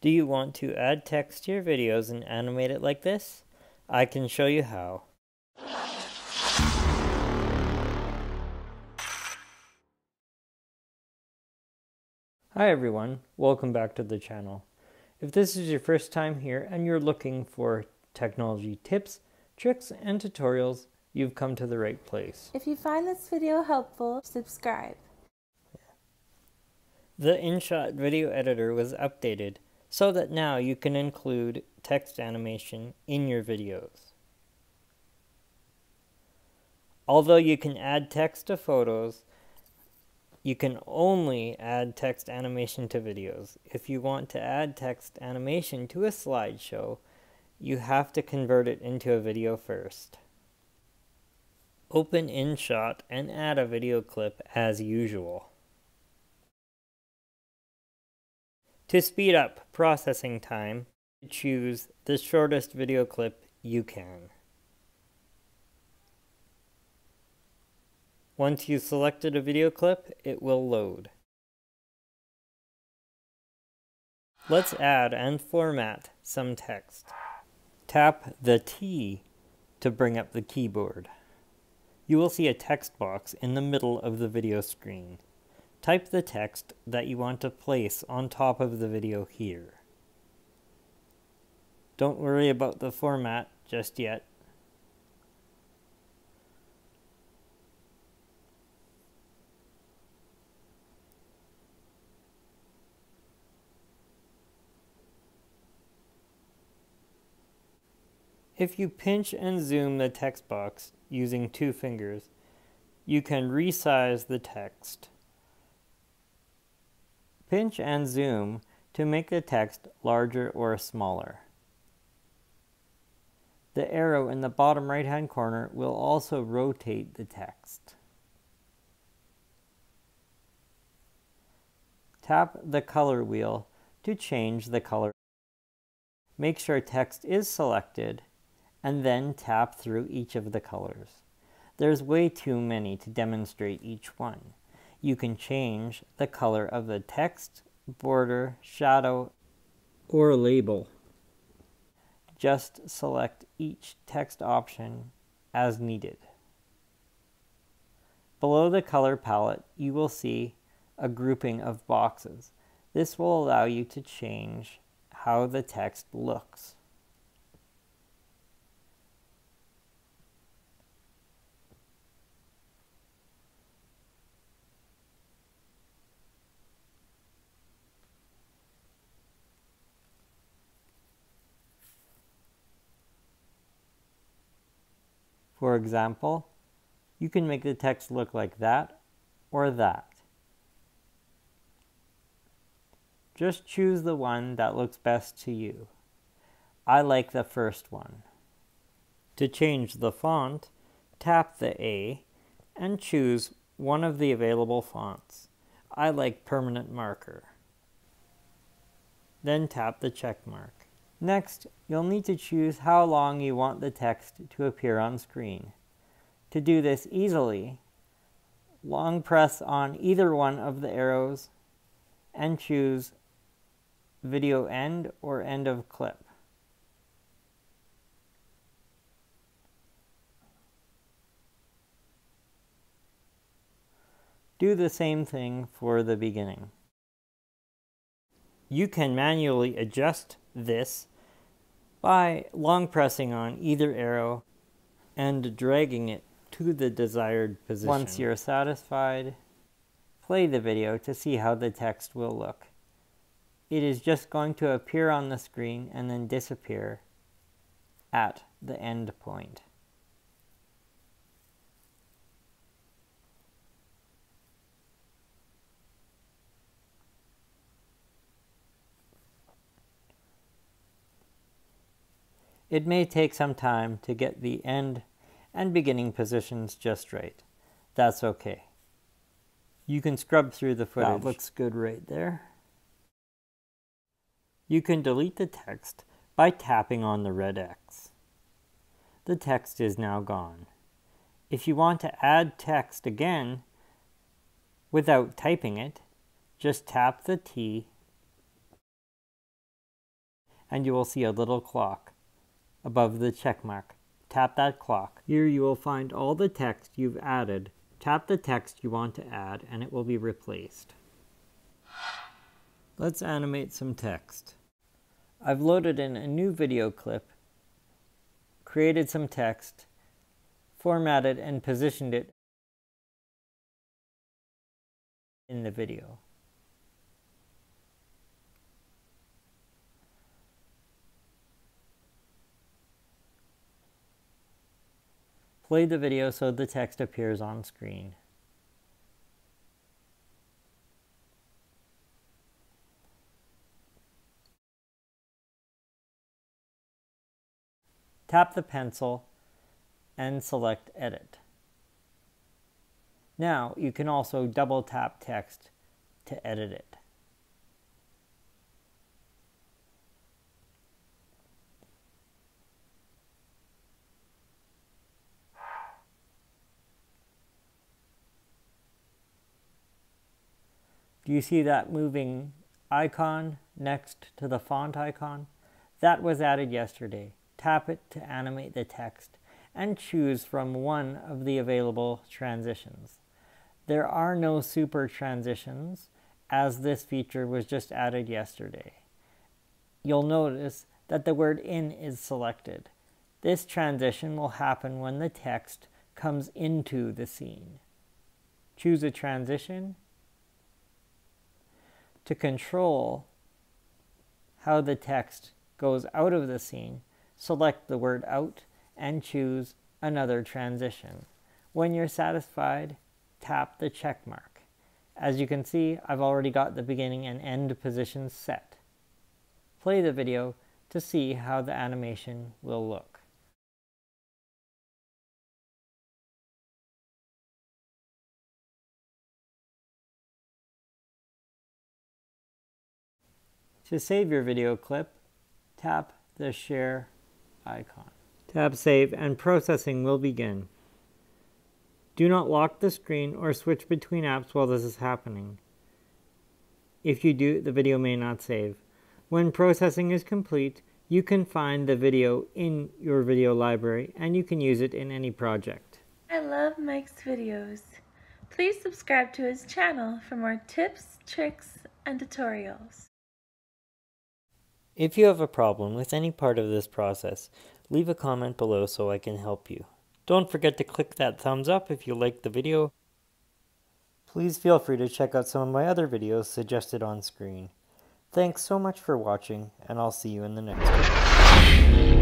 Do you want to add text to your videos and animate it like this? I can show you how. Hi everyone, welcome back to the channel. If this is your first time here and you're looking for technology tips, tricks, and tutorials, you've come to the right place. If you find this video helpful, subscribe. The InShot video editor was updated so that now you can include text animation in your videos. Although you can add text to photos, you can only add text animation to videos. If you want to add text animation to a slideshow, you have to convert it into a video first. Open InShot and add a video clip as usual. To speed up processing time, choose the shortest video clip you can. Once you've selected a video clip, it will load. Let's add and format some text. Tap the T to bring up the keyboard. You will see a text box in the middle of the video screen. Type the text that you want to place on top of the video here. Don't worry about the format just yet. If you pinch and zoom the text box using two fingers, you can resize the text. Pinch and zoom to make the text larger or smaller. The arrow in the bottom right hand corner will also rotate the text. Tap the color wheel to change the color. Make sure text is selected and then tap through each of the colors. There's way too many to demonstrate each one you can change the color of the text, border, shadow, or label. Just select each text option as needed. Below the color palette, you will see a grouping of boxes. This will allow you to change how the text looks. For example, you can make the text look like that or that. Just choose the one that looks best to you. I like the first one. To change the font, tap the A and choose one of the available fonts. I like permanent marker. Then tap the check mark. Next, you'll need to choose how long you want the text to appear on screen. To do this easily, long press on either one of the arrows and choose video end or end of clip. Do the same thing for the beginning. You can manually adjust this by long pressing on either arrow and dragging it to the desired position. Once you're satisfied, play the video to see how the text will look. It is just going to appear on the screen and then disappear at the end point. It may take some time to get the end and beginning positions just right. That's okay. You can scrub through the footage. That looks good right there. You can delete the text by tapping on the red X. The text is now gone. If you want to add text again without typing it, just tap the T and you will see a little clock above the check mark. Tap that clock. Here you will find all the text you've added. Tap the text you want to add and it will be replaced. Let's animate some text. I've loaded in a new video clip, created some text, formatted and positioned it in the video. Play the video so the text appears on screen. Tap the pencil and select Edit. Now you can also double tap text to edit it. Do you see that moving icon next to the font icon? That was added yesterday. Tap it to animate the text and choose from one of the available transitions. There are no super transitions as this feature was just added yesterday. You'll notice that the word in is selected. This transition will happen when the text comes into the scene. Choose a transition to control how the text goes out of the scene, select the word out and choose another transition. When you're satisfied, tap the check mark. As you can see, I've already got the beginning and end positions set. Play the video to see how the animation will look. To save your video clip, tap the share icon. Tap save and processing will begin. Do not lock the screen or switch between apps while this is happening. If you do, the video may not save. When processing is complete, you can find the video in your video library and you can use it in any project. I love Mike's videos. Please subscribe to his channel for more tips, tricks, and tutorials. If you have a problem with any part of this process, leave a comment below so I can help you. Don't forget to click that thumbs up if you liked the video. Please feel free to check out some of my other videos suggested on screen. Thanks so much for watching, and I'll see you in the next one.